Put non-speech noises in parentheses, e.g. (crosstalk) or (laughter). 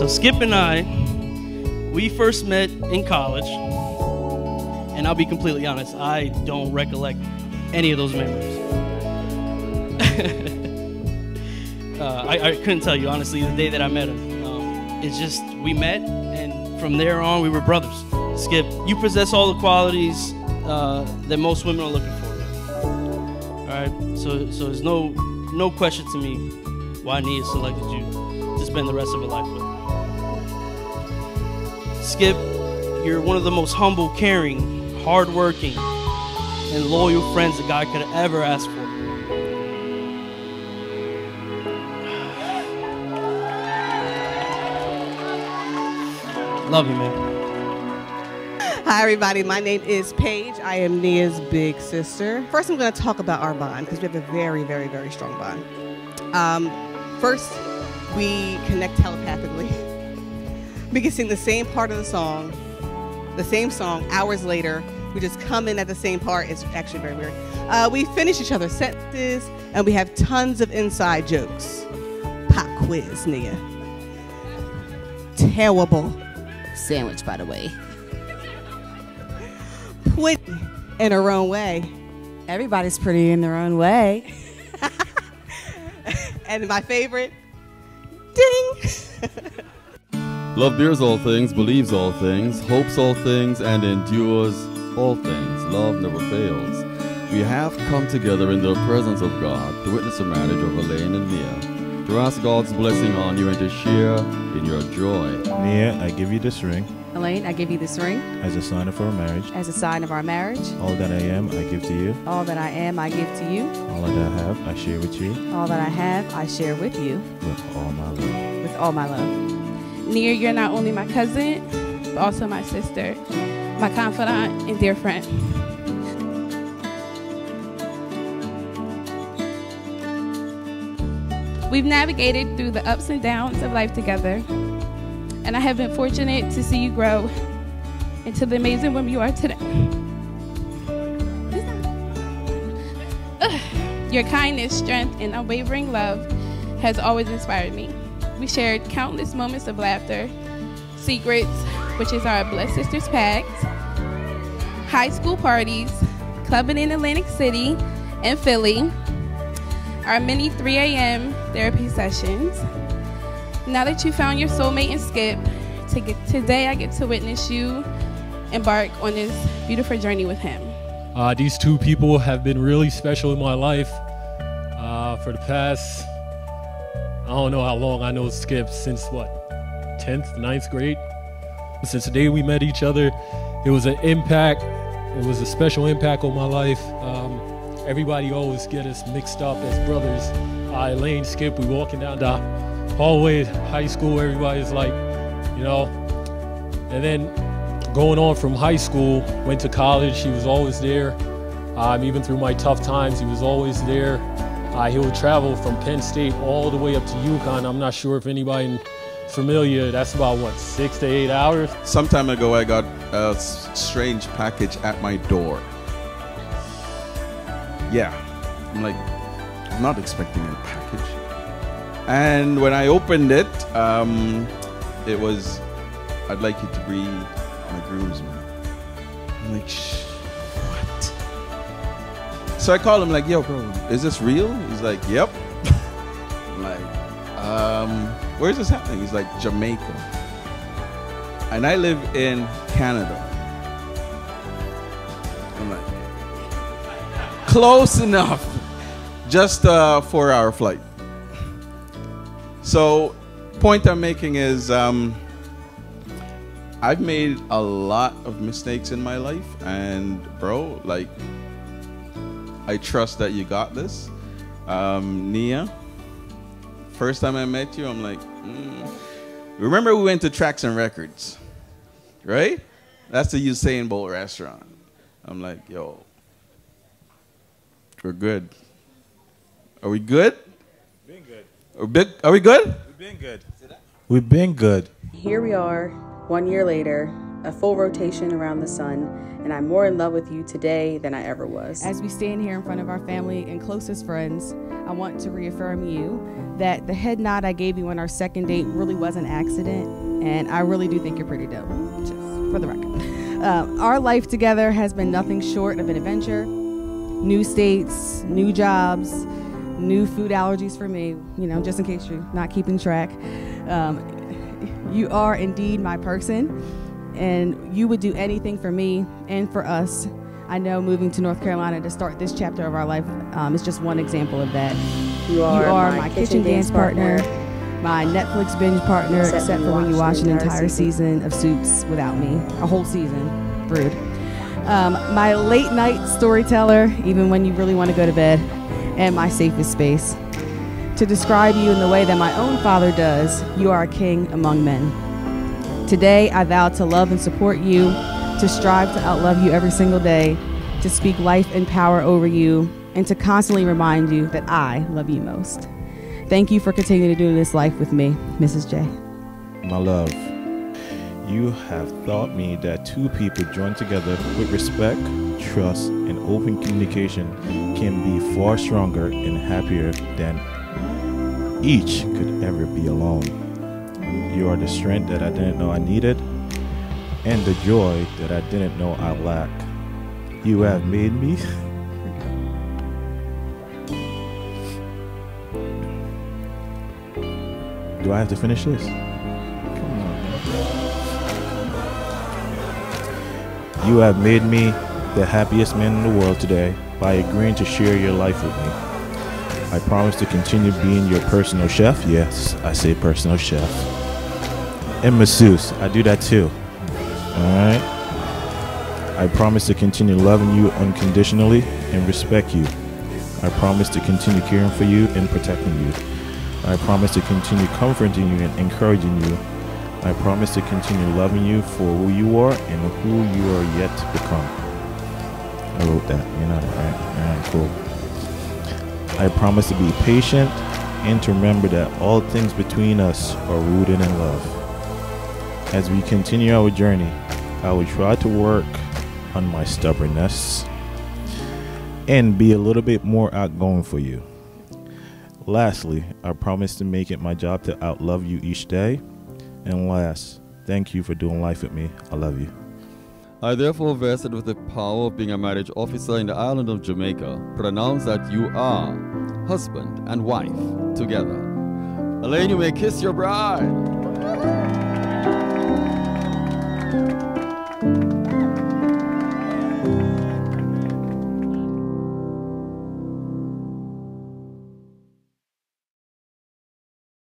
So Skip and I, we first met in college, and I'll be completely honest, I don't recollect any of those memories. (laughs) uh, I, I, couldn't tell you honestly the day that I met him. Um, it's just we met, and from there on, we were brothers. Skip, you possess all the qualities uh, that most women are looking for. All right, so so there's no no question to me why Nia selected you to spend the rest of her life with. Skip, you're one of the most humble, caring, hardworking, and loyal friends that God could ever ask for. Love you, man. Hi, everybody. My name is Paige. I am Nia's big sister. First, I'm going to talk about our bond because we have a very, very, very strong bond. Um, first, we connect telepathically. (laughs) we can sing the same part of the song, the same song, hours later. We just come in at the same part. It's actually very weird. Uh, we finish each other's sentences, and we have tons of inside jokes. Pop quiz, Nia. Terrible sandwich, by the way. Pretty in her own way. Everybody's pretty in their own way. (laughs) and my favorite, ding. Love bears all things, believes all things, hopes all things, and endures all things. Love never fails. We have come together in the presence of God to witness the marriage of Alain and Nia to ask God's blessing on you and to share in your joy. Nia, I give you this ring. Alain, I give you this ring. As a sign of our marriage. As a sign of our marriage. All that I am, I give to you. All that I am, I give to you. All that I have, I share with you. All that I have, I share with you. With all my love. With all my love. Nia, you're not only my cousin, but also my sister, my confidant, and dear friend. We've navigated through the ups and downs of life together, and I have been fortunate to see you grow into the amazing woman you are today. Your kindness, strength, and unwavering love has always inspired me. We shared countless moments of laughter, secrets, which is our Blood Sisters Pact, high school parties, clubbing in Atlantic City and Philly, our mini 3 a.m. therapy sessions. Now that you found your soulmate and Skip, to get, today I get to witness you embark on this beautiful journey with him. Uh, these two people have been really special in my life uh, for the past, I don't know how long I know Skip, since what, 10th, 9th grade? Since the day we met each other, it was an impact, it was a special impact on my life. Um, everybody always get us mixed up as brothers. Uh, Alain, Skip, we walking down the hallway high school, everybody's like, you know. And then going on from high school, went to college, he was always there. Um, even through my tough times, he was always there. Uh, he would travel from Penn State all the way up to UConn. I'm not sure if anybody familiar, that's about what, six to eight hours? Some time ago, I got a strange package at my door yeah, I'm like, I'm not expecting a package. And when I opened it, um, it was, I'd like you to be my groomsman. I'm like, Shh? So I call him like, yo, bro, is this real? He's like, yep. I'm like, um, where's this happening? He's like, Jamaica. And I live in Canada. I'm like, close enough. Just a four hour flight. So, point I'm making is um, I've made a lot of mistakes in my life, and bro, like, I trust that you got this. Um, Nia, first time I met you, I'm like, mm. remember we went to Tracks and Records, right? That's the Usain Bolt restaurant. I'm like, yo, we're good. Are we good? Been good. Are, big, are we good? We've been good. We've been good. Here we are, one year later, a full rotation around the sun, and I'm more in love with you today than I ever was. As we stand here in front of our family and closest friends, I want to reaffirm you that the head nod I gave you on our second date really was an accident, and I really do think you're pretty dope, just for the record. (laughs) Uh, our life together has been nothing short of an adventure. New states, new jobs, new food allergies for me, you know, just in case you're not keeping track. Um, you are indeed my person, and you would do anything for me and for us. I know moving to North Carolina to start this chapter of our life um, is just one example of that. You are, my, kitchen, dance partner, my Netflix binge partner, Except except, for when you watch an entire entire season of Suits without me, a whole season. Rude. Um, my late night storyteller, even when you really want to go to bed, and my safest space. To describe you in the way that my own father does, you are a king among men. Today, I vow to love and support you, to strive to outlove you every single day, to speak life and power over you, and to constantly remind you that I love you most. Thank you for continuing to do this life with me, Mrs. J. My love, you have taught me that two people joined together with respect, trust, and open communication can be far stronger and happier than each could ever be alone. You are the strength that I didn't know I needed and the joy that I didn't know I lacked. You have made me. Do I have to finish this? You have made me the happiest man in the world today by agreeing to share your life with me. I promise to continue being your personal chef. Yes, I say personal chef. And masseuse. I do that too. Alright? I promise to continue loving you unconditionally and respect you. I promise to continue caring for you and protecting you. I promise to continue comforting you and encouraging you. I promise to continue loving you for who you are and who you are yet to become. I wrote that, you know, right? Alright, cool. I promise to be patient and to remember that all things between us are rooted in love. As we continue our journey, I will try to work on my stubbornness and be a little bit more outgoing for you. Lastly, I promise to make it my job to outlove you each day. And last, thank you for doing life with me. I love you. I therefore, vested with the power of being a marriage officer in the island of Jamaica, pronounce that you are husband and wife together. Alain, you may kiss your bride. thank you